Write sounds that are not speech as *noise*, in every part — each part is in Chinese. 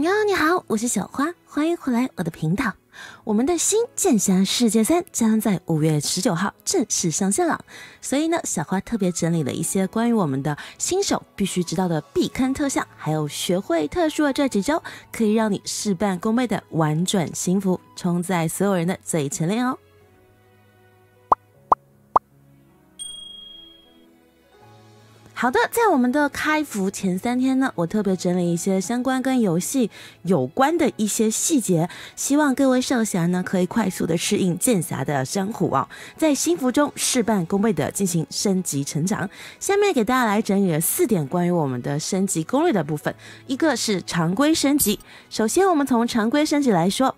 你好，你好，我是小花，欢迎回来我的频道。我们的新剑侠世界三将在五月十九号正式上线了，所以呢，小花特别整理了一些关于我们的新手必须知道的避坑特效，还有学会特殊的这几招，可以让你事半功倍的玩转心服，冲在所有人的最前列哦。好的，在我们的开服前三天呢，我特别整理一些相关跟游戏有关的一些细节，希望各位少侠呢可以快速的适应剑侠的江湖啊，在新服中事半功倍的进行升级成长。下面给大家来整理了四点关于我们的升级攻略的部分，一个是常规升级，首先我们从常规升级来说。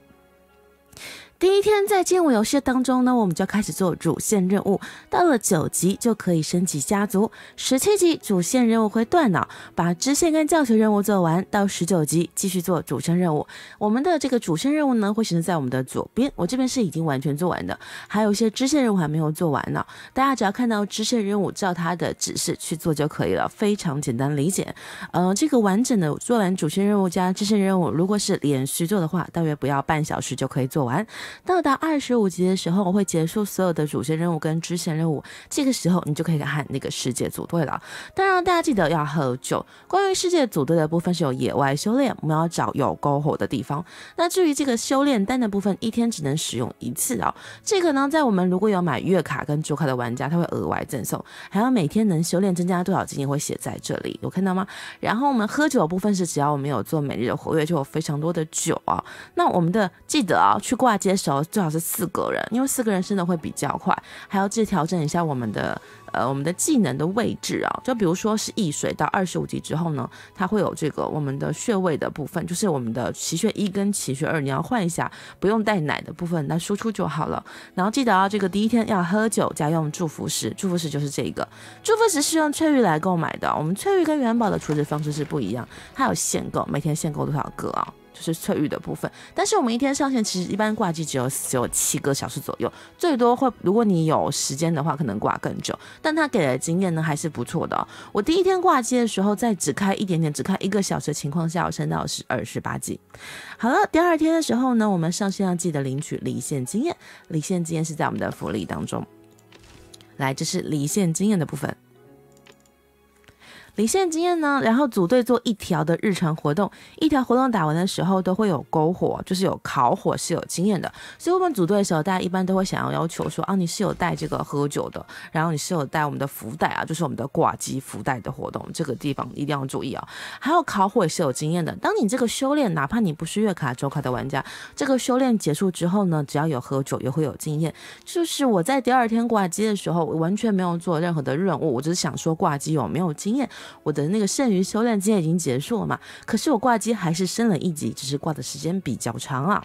第一天在进入游戏当中呢，我们就开始做主线任务。到了九级就可以升级家族，十七级主线任务会断脑，把支线跟教学任务做完。到十九级继续做主线任务。我们的这个主线任务呢，会显示在我们的左边。我这边是已经完全做完的，还有一些支线任务还没有做完呢。大家只要看到支线任务，照它的指示去做就可以了，非常简单理解。呃，这个完整的做完主线任务加支线任务，如果是连续做的话，大约不要半小时就可以做完。到达二十五级的时候，我会结束所有的主线任务跟支线任务。这个时候，你就可以和那个世界组队了。当然，大家记得要喝酒。关于世界组队的部分是有野外修炼，我们要找有篝火的地方。那至于这个修炼丹的部分，一天只能使用一次哦。这个呢，在我们如果有买月卡跟主卡的玩家，他会额外赠送。还有每天能修炼增加多少经验会写在这里，有看到吗？然后我们喝酒的部分是，只要我们有做每日的活跃，就有非常多的酒啊。那我们的记得啊，去挂街时候。最好是四个人，因为四个人升的会比较快，还要记调整一下我们的呃我们的技能的位置啊。就比如说是易水到二十五级之后呢，它会有这个我们的穴位的部分，就是我们的奇穴一跟奇穴二，你要换一下，不用带奶的部分那输出就好了。然后记得啊，这个第一天要喝酒加用祝福石，祝福石就是这个，祝福石是用翠玉来购买的。我们翠玉跟元宝的处置方式是不一样，它有限购，每天限购多少个啊？就是翠玉的部分，但是我们一天上线其实一般挂机只有只有七个小时左右，最多会如果你有时间的话，可能挂更久。但他给的经验呢还是不错的。我第一天挂机的时候，在只开一点点，只开一个小时的情况下，我升到是二十八级。好了，第二天的时候呢，我们上线要记得领取离线经验，离线经验是在我们的福利当中。来，这是离线经验的部分。离线经验呢，然后组队做一条的日常活动，一条活动打完的时候都会有篝火，就是有烤火是有经验的。所以我们组队的时候，大家一般都会想要要求说，啊，你是有带这个喝酒的，然后你是有带我们的福袋啊，就是我们的挂机福袋的活动，这个地方一定要注意啊。还有烤火也是有经验的。当你这个修炼，哪怕你不是月卡、周卡的玩家，这个修炼结束之后呢，只要有喝酒也会有经验。就是我在第二天挂机的时候，我完全没有做任何的任务，我只是想说挂机有没有经验。我的那个剩余修炼经验已经结束了嘛？可是我挂机还是升了一级，只是挂的时间比较长啊。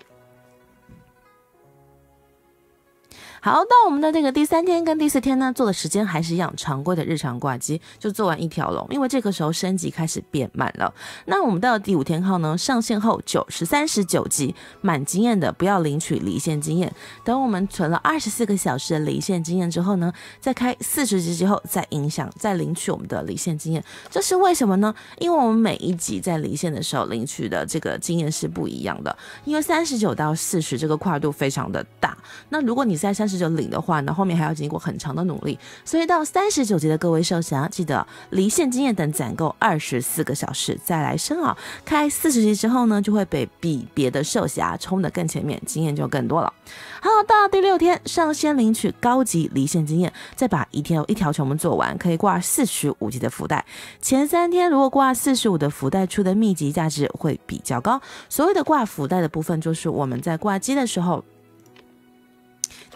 好，到我们的这个第三天跟第四天呢，做的时间还是一样，常规的日常挂机就做完一条龙，因为这个时候升级开始变慢了。那我们到了第五天后呢，上线后九十三十九级满经验的不要领取离线经验，等我们存了二十四个小时的离线经验之后呢，再开四十级之后再影响再领取我们的离线经验，这是为什么呢？因为我们每一级在离线的时候领取的这个经验是不一样的，因为三十九到四十这个跨度非常的大。那如果你在三三十九领的话，那后面还要经过很长的努力，所以到三十九级的各位少侠，记得离线经验等攒够二十四个小时再来升啊！开四十级之后呢，就会被比别的少侠冲的更前面，经验就更多了。好，到第六天上线领取高级离线经验，再把一条一条全部做完，可以挂四十五级的福袋。前三天如果挂四十五的福袋出的秘籍价值会比较高。所谓的挂福袋的部分，就是我们在挂机的时候。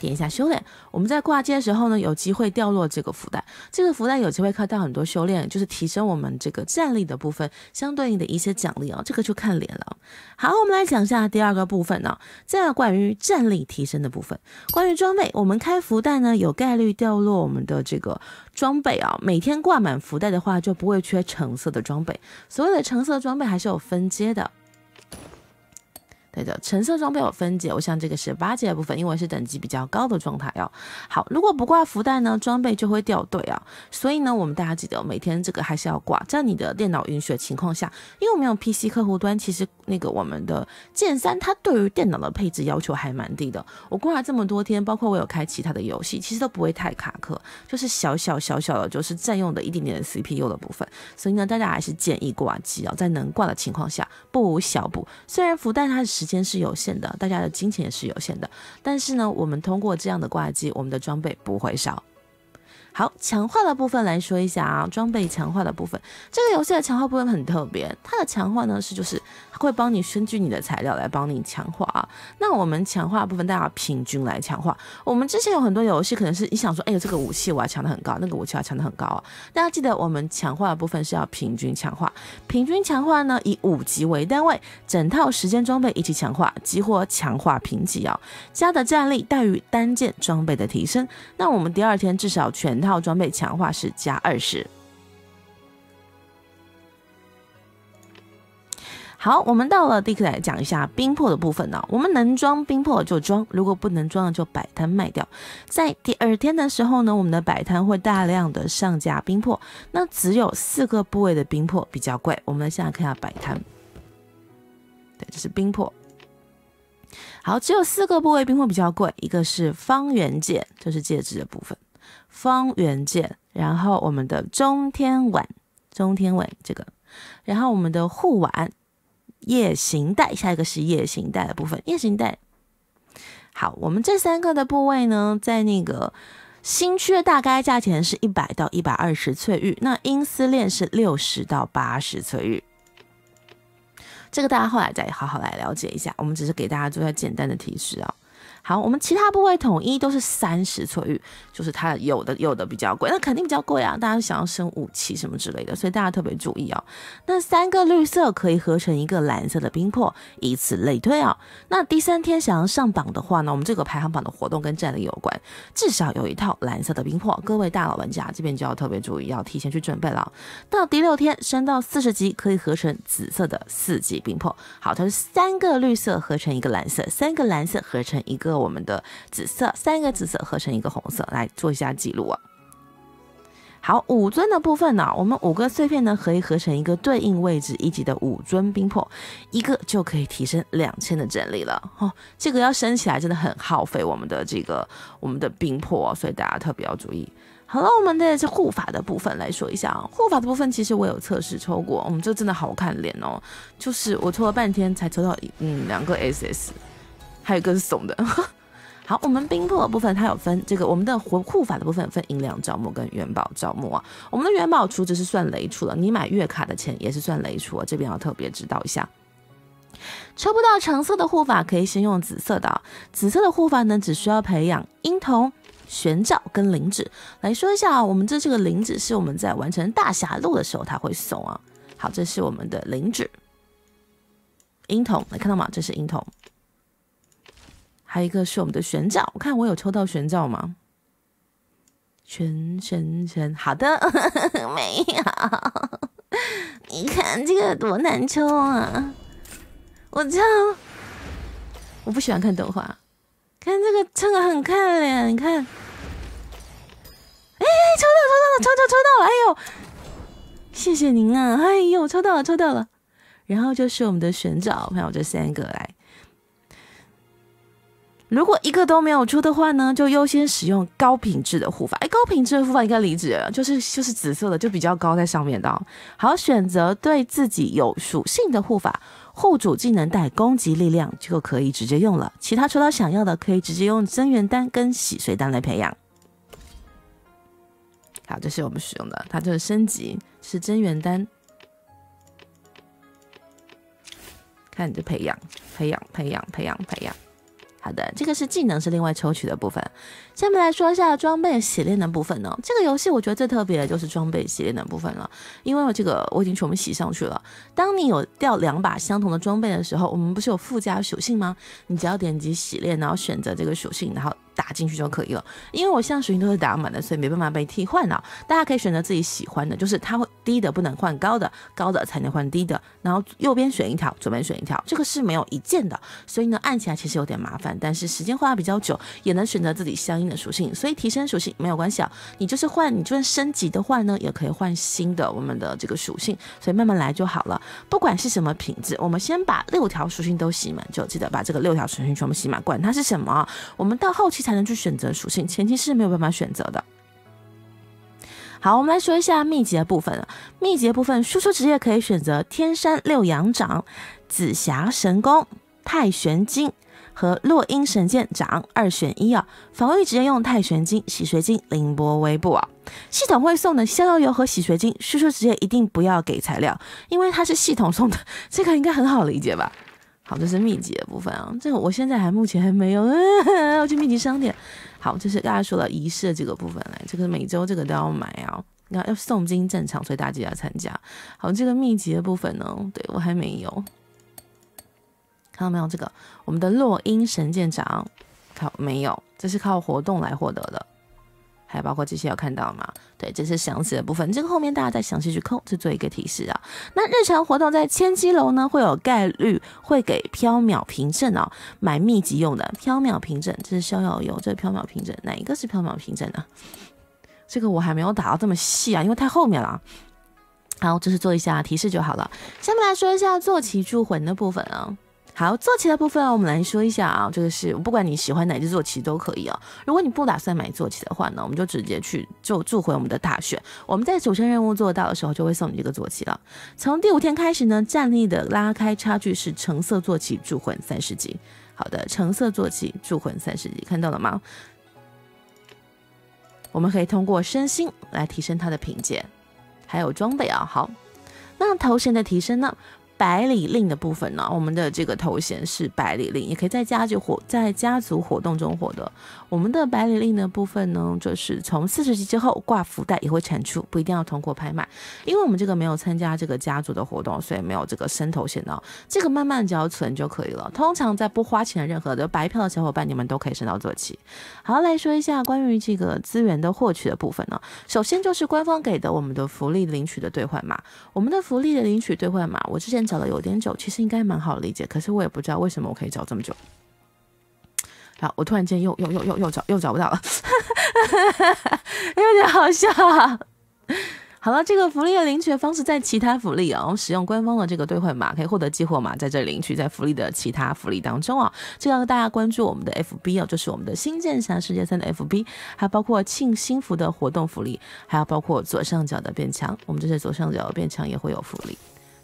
点一下修炼，我们在挂机的时候呢，有机会掉落这个福袋，这个福袋有机会看到很多修炼，就是提升我们这个战力的部分，相对应的一些奖励啊，这个就看脸了。好，我们来讲一下第二个部分呢，在关于战力提升的部分，关于装备，我们开福袋呢，有概率掉落我们的这个装备啊，每天挂满福袋的话，就不会缺橙色的装备。所谓的橙色装备还是有分阶的。对的，橙色装备有分解，我想这个是八阶的部分，因为是等级比较高的状态哦。好，如果不挂福袋呢，装备就会掉队啊。所以呢，我们大家记得每天这个还是要挂，在你的电脑允许的情况下，因为我们用 PC 客户端，其实那个我们的剑三它对于电脑的配置要求还蛮低的。我挂了这么多天，包括我有开其他的游戏，其实都不会太卡壳，就是小小小小的，就是占用的一点点的 CPU 的部分。所以呢，大家还是建议挂机啊，在能挂的情况下，不无小补。虽然福袋它是。时间是有限的，大家的金钱也是有限的，但是呢，我们通过这样的挂机，我们的装备不会少。好，强化的部分来说一下啊，装备强化的部分，这个游戏的强化部分很特别，它的强化呢是就是会帮你根据你的材料来帮你强化啊。那我们强化部分，大家平均来强化。我们之前有很多游戏可能是你想说，哎呦这个武器我要强的很高，那个武器要强的很高啊。大家记得我们强化的部分是要平均强化，平均强化呢以五级为单位，整套时间装备一起强化，激活强化评级啊，加的战力大于单件装备的提升。那我们第二天至少全。套装备强化是加二十。好，我们到了，立刻来讲一下冰魄的部分呢。我们能装冰魄就装，如果不能装的就摆摊卖掉。在第二天的时候呢，我们的摆摊会大量的上架冰魄，那只有四个部位的冰魄比较贵。我们现在看下摆摊，对，这是冰魄。好，只有四个部位冰魄比较贵，一个是方圆剑，就是戒指的部分。方圆剑，然后我们的中天碗，中天碗这个，然后我们的护腕，夜行带，下一个是夜行带的部分，夜行带。好，我们这三个的部位呢，在那个新区的大概价钱是一百到一百二十翠玉，那英丝链是六十到八十翠玉，这个大家后来再好好来了解一下，我们只是给大家做一下简单的提示啊。好，我们其他部位统一都是三十翠玉，就是它有的有的比较贵，那肯定比较贵啊！大家想要升武器什么之类的，所以大家特别注意哦。那三个绿色可以合成一个蓝色的冰魄，以此类推啊。那第三天想要上榜的话呢，我们这个排行榜的活动跟战力有关，至少有一套蓝色的冰魄。各位大佬玩家这边就要特别注意，要提前去准备了。到第六天升到四十级，可以合成紫色的四级冰魄。好，它是三个绿色合成一个蓝色，三个蓝色合成一个。我们的紫色三个紫色合成一个红色来做一下记录啊。好，五尊的部分呢，我们五个碎片呢可以合成一个对应位置一级的五尊冰魄，一个就可以提升两千的战力了哦。这个要升起来真的很耗费我们的这个我们的冰魄，所以大家特别要注意。好了，我们的这护法的部分来说一下啊，护法的部分其实我有测试抽过，我们这真的好看脸哦，就是我抽了半天才抽到嗯两个 SS。还有一个是怂的。*laughs* 好，我们冰魄的部分它有分这个我们的护护法的部分分银两招募跟元宝招募啊。我们的元宝储值是算雷储了，你买月卡的钱也是算雷储啊，这边要特别知道一下。抽不到橙色的护法，可以先用紫色的。紫色的护法呢，只需要培养婴童、玄照跟灵指。来说一下啊，我们这这个灵指是我们在完成大侠路的时候它会送啊。好，这是我们的灵指。婴童，来看到吗？这是婴童。还有一个是我们的玄照，我看我有抽到玄照吗？玄玄玄，好的，*laughs* 没有。你看这个多难抽啊！我操，我不喜欢看动画，看这个真的很看脸。你看，哎，抽到抽到了，抽抽抽到了！哎呦，谢谢您啊！哎呦，抽到了抽到了。然后就是我们的玄照，看我这三个来。如果一个都没有出的话呢，就优先使用高品质的护法。哎，高品质的护法应该离职，就是就是紫色的，就比较高在上面的。好，选择对自己有属性的护法，护主技能带攻击力量就可以直接用了。其他抽到想要的，可以直接用增援丹跟洗髓丹来培养。好，这是我们使用的，它这个升级是增援丹，看你的培养，培养，培养，培养，培养。好的，这个是技能是另外抽取的部分。下面来说一下装备洗练的部分呢。这个游戏我觉得最特别的就是装备洗练的部分了，因为我这个我已经全部洗上去了。当你有掉两把相同的装备的时候，我们不是有附加属性吗？你只要点击洗练，然后选择这个属性，然后。打进去就可以了。因为我像属性都是打满的，所以没办法被替换了。大家可以选择自己喜欢的，就是它会低的不能换高的，高的才能换低的。然后右边选一条，左边选一条，这个是没有一键的，所以呢按起来其实有点麻烦，但是时间花的比较久，也能选择自己相应的属性。所以提升属性没有关系啊，你就是换，你就算升级的话呢，也可以换新的我们的这个属性，所以慢慢来就好了。不管是什么品质，我们先把六条属性都洗满，就记得把这个六条属性全部洗满，管它是什么，我们到后期才才能去选择属性，前期是没有办法选择的。好，我们来说一下秘籍的部分。秘籍的部分，输出职业可以选择天山六阳掌、紫霞神功、太玄经和落英神剑掌，二选一啊。防御职业用太玄经、洗髓经、凌波微步啊。系统会送的逍遥游和洗髓经，输出职业一定不要给材料，因为它是系统送的，这个应该很好理解吧？好，这是秘籍的部分啊，这个我现在还目前还没有，*laughs* 要去秘籍商店。好，这是大家说了仪式的这个部分来，这个每周这个都要买啊，要要诵经正常，所以大家记得参加。好，这个秘籍的部分呢，对我还没有，看到没有？这个我们的落英神剑掌，靠没有，这是靠活动来获得的。还包括这些要看到吗？对，这是详细的部分。这个后面大家再详细去扣，是做一个提示啊。那日常活动在千机楼呢，会有概率会给飘渺凭证哦，买秘籍用的飘渺凭证，这是逍遥游，这是飘渺凭证，哪一个是飘渺凭证呢？这个我还没有打到这么细啊，因为太后面了。好，这是做一下提示就好了。下面来说一下坐骑铸魂的部分啊。好，坐骑的部分我们来说一下啊，这个是不管你喜欢哪只坐骑都可以啊。如果你不打算买坐骑的话呢，我们就直接去就铸回我们的大选。我们在主线任务做到的时候，就会送你这个坐骑了。从第五天开始呢，战力的拉开差距是橙色坐骑铸魂三十级。好的，橙色坐骑铸魂三十级，看到了吗？我们可以通过身心来提升它的品阶，还有装备啊。好，那头衔的提升呢？百里令的部分呢，我们的这个头衔是百里令，也可以在家就活在家族活动中获得。我们的百里令的部分呢，就是从四十级之后挂福袋也会产出，不一定要通过拍卖，因为我们这个没有参加这个家族的活动，所以没有这个升头衔哦。这个慢慢只要存就可以了。通常在不花钱任何的白票的小伙伴，你们都可以升到坐骑。好，来说一下关于这个资源的获取的部分呢。首先就是官方给的我们的福利领取的兑换码，我们的福利的领取兑换码，我之前。找了有点久，其实应该蛮好理解，可是我也不知道为什么我可以找这么久。好，我突然间又又又又又找又找不到了，*laughs* 有点好笑。好了，这个福利的领取的方式在其他福利啊，使用官方的这个兑换码可以获得激活码，在这里领取，在福利的其他福利当中啊，这要大家关注我们的 FB 啊，就是我们的新剑侠世界三的 FB，还包括庆新服的活动福利，还有包括左上角的变强，我们这些左上角的变强也会有福利。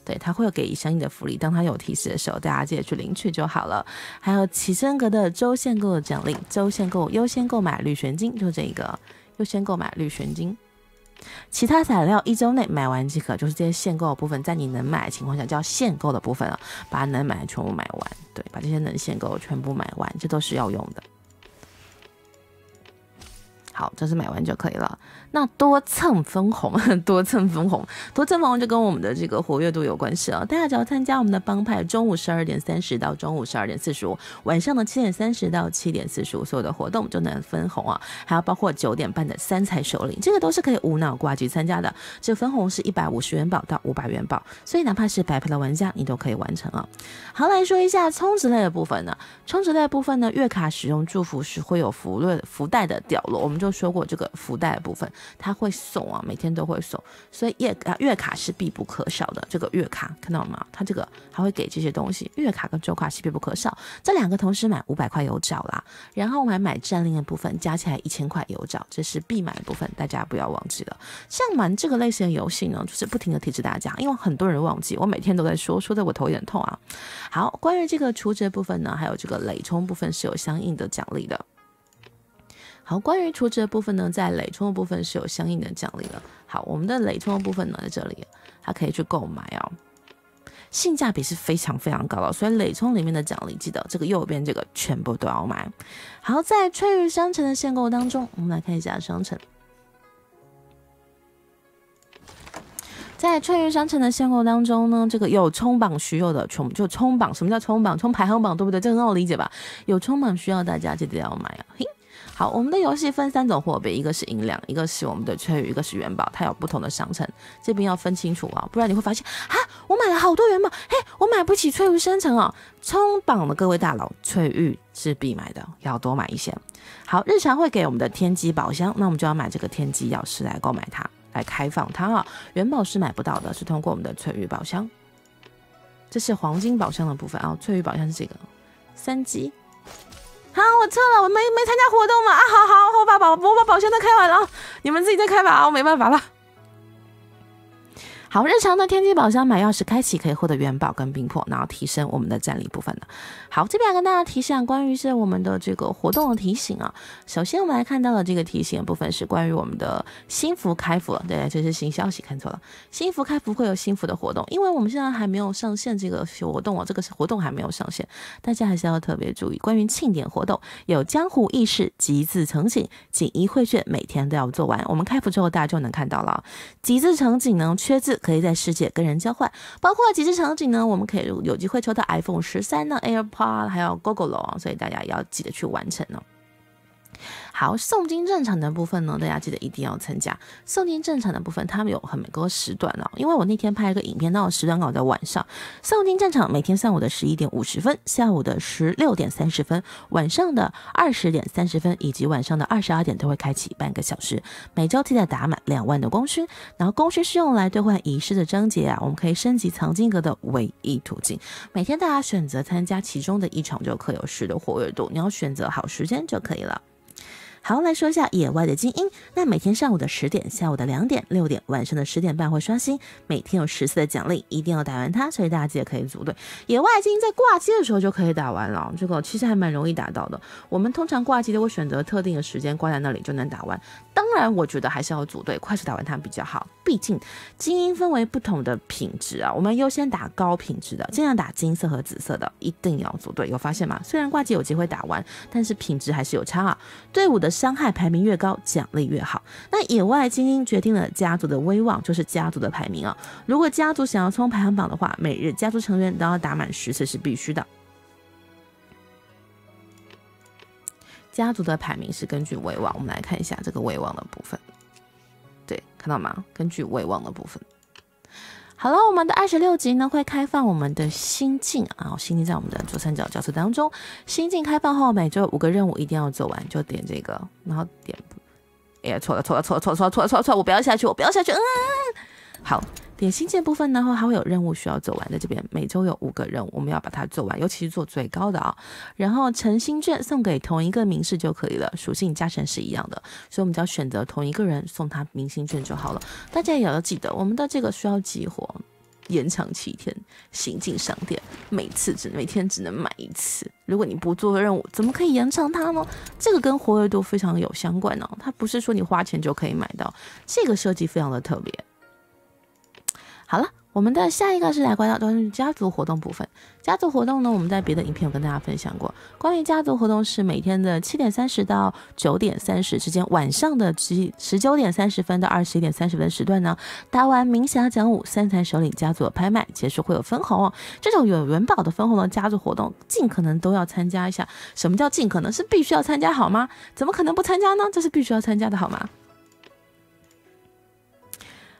对，他会有给相应的福利，当他有提示的时候，大家记得去领取就好了。还有奇珍阁的周限购的奖励，周限购优先购买绿玄金，就这一个优先购买绿玄金。其他材料一周内买完即可，就是这些限购的部分，在你能买的情况下叫限购的部分啊，把能买的全部买完。对，把这些能限购全部买完，这都是要用的。好，这是买完就可以了。那多蹭分红，*laughs* 多蹭分红，多蹭分红就跟我们的这个活跃度有关系啊。大家只要参加我们的帮派，中午十二点三十到中午十二点四十五，晚上的七点三十到七点四十五，所有的活动就能分红啊。还要包括九点半的三彩首领，这个都是可以无脑挂机参加的。这分红是一百五十元宝到五百元宝，所以哪怕是白牌的玩家，你都可以完成啊。好，来说一下充值类的部分呢。充值类部分呢，月卡使用祝福时会有福论福袋的掉落，我们就说过这个福袋的部分。他会送啊，每天都会送，所以月啊月卡是必不可少的。这个月卡看到了吗？它这个还会给这些东西，月卡跟周卡是必不可少。这两个同时买五百块有找啦，然后我还买战令的部分，加起来一千块有找，这是必买的部分，大家不要忘记了。像玩这个类型的游戏呢，就是不停的提示大家，因为很多人忘记，我每天都在说，说的我头有点痛啊。好，关于这个储值部分呢，还有这个累充部分是有相应的奖励的。好，关于储值的部分呢，在累充的部分是有相应的奖励的。好，我们的累充的部分呢，在这里，它可以去购买哦，性价比是非常非常高的。所以累充里面的奖励，记得这个右边这个全部都要买。好，在翠玉商城的限购当中，我们来看一下商城。在翠玉商城的限购当中呢，这个有冲榜需要的，冲就冲榜。什么叫冲榜？冲排行榜，对不对？这很好理解吧？有冲榜需要大家记得要买啊。嘿。好，我们的游戏分三种货币，一个是银两，一个是我们的翠玉，一个是元宝，它有不同的商城，这边要分清楚啊，不然你会发现啊，我买了好多元宝，嘿，我买不起翠玉商城哦。冲榜的各位大佬，翠玉是必买的，要多买一些。好，日常会给我们的天机宝箱，那我们就要买这个天机钥匙来购买它，来开放它啊。元宝是买不到的，是通过我们的翠玉宝箱。这是黄金宝箱的部分啊，翠玉宝箱是这个三级。啊，我撤了，我没没参加活动嘛啊，好好，我把宝我把宝箱都开完了，你们自己再开吧啊，我没办法了。好，日常的天机宝箱买钥匙开启可以获得元宝跟冰魄，然后提升我们的战力部分的。好，这边要跟大家提醒关于是我们的这个活动的提醒啊。首先我们来看到的这个提醒部分是关于我们的新服开服，对，这是新消息，看错了。新服开服会有新服的活动，因为我们现在还没有上线这个活动哦，这个活动还没有上线，大家还是要特别注意。关于庆典活动，有江湖义士集字成景，锦衣绘卷每天都要做完，我们开服之后大家就能看到了。集字成景呢，缺字。可以在世界跟人交换，包括几只场景呢，我们可以有机会抽到 iPhone 十三呢、AirPod，还有 Google 所以大家也要记得去完成哦。好，诵经正常的部分呢，大家记得一定要参加。诵经正常的部分，他们有很多时段哦。因为我那天拍一个影片，那时段搞在晚上。诵经正常每天上午的十一点五十分，下午的十六点三十分，晚上的二十点三十分，以及晚上的二十二点都会开启半个小时。每周记得打满两万的功勋，然后功勋是用来兑换仪式的章节啊，我们可以升级藏经阁的唯一途径。每天大家选择参加其中的一场就可有十的活跃度，你要选择好时间就可以了。好，来说一下野外的精英。那每天上午的十点、下午的两点、六点、晚上的十点半会刷新，每天有十次的奖励，一定要打完它。所以大家记得可以组队。野外精英在挂机的时候就可以打完了，这个其实还蛮容易打到的。我们通常挂机都会选择特定的时间挂在那里就能打完。当然，我觉得还是要组队，快速打完它比较好。毕竟精英分为不同的品质啊，我们优先打高品质的，尽量打金色和紫色的，一定要组队。有发现吗？虽然挂机有机会打完，但是品质还是有差啊。队伍的。伤害排名越高，奖励越好。那野外精英决定了家族的威望，就是家族的排名啊。如果家族想要冲排行榜的话，每日家族成员都要打满十次是必须的。家族的排名是根据威望。我们来看一下这个威望的部分，对，看到吗？根据威望的部分。好了，我们的二十六集呢会开放我们的心境啊，心境在我们的左三角角色当中。心境开放后，每周五个任务一定要做完，就点这个，然后点，哎呀，错了，错了，错了，错了，错了，错了，错了，我不要下去，我不要下去，嗯，好。点心件部分呢，还会有任务需要做完，在这边每周有五个任务，我们要把它做完，尤其是做最高的啊。然后诚心券送给同一个名士就可以了，属性加成是一样的，所以我们只要选择同一个人送他明星券就好了。大家也要记得，我们的这个需要激活，延长七天，行进商店每次只每天只能买一次。如果你不做任务，怎么可以延长它呢？这个跟活跃度非常有相关哦，它不是说你花钱就可以买到，这个设计非常的特别。好了，我们的下一个是来关到关于家族活动部分。家族活动呢，我们在别的影片有跟大家分享过。关于家族活动是每天的七点三十到九点三十之间，晚上的十十九点三十分到二十一点三十分时段呢，打完冥侠讲武三才首领家族拍卖结束会有分红哦。这种有元宝的分红的家族活动，尽可能都要参加一下。什么叫尽可能？是必须要参加好吗？怎么可能不参加呢？这是必须要参加的好吗？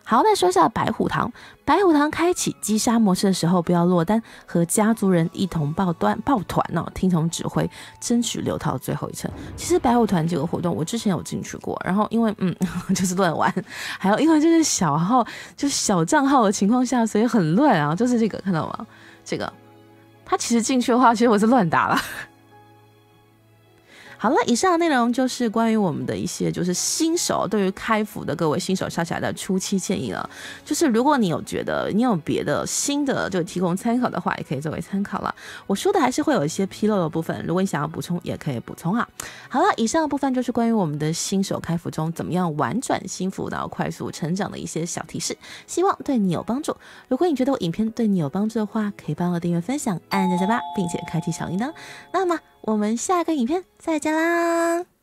好，再说一下白虎堂。白虎堂开启击杀模式的时候，不要落单，和家族人一同抱端抱团哦，听从指挥，争取留到最后一层。其实白虎团这个活动，我之前有进去过，然后因为嗯，*laughs* 就是乱玩，还有因为 *laughs* 就是小号，就是小账号的情况下，所以很乱啊。就是这个看到吗？这个，他其实进去的话，其实我是乱打了。好了，以上的内容就是关于我们的一些就是新手对于开服的各位新手下起来的初期建议了。就是如果你有觉得你有别的新的就提供参考的话，也可以作为参考了。我说的还是会有一些纰漏的部分，如果你想要补充，也可以补充啊。好了，以上的部分就是关于我们的新手开服中怎么样玩转新服然后快速成长的一些小提示，希望对你有帮助。如果你觉得我影片对你有帮助的话，可以帮我订阅、分享、按赞、加吧，并且开启小铃铛。那么。我们下个影片再见啦！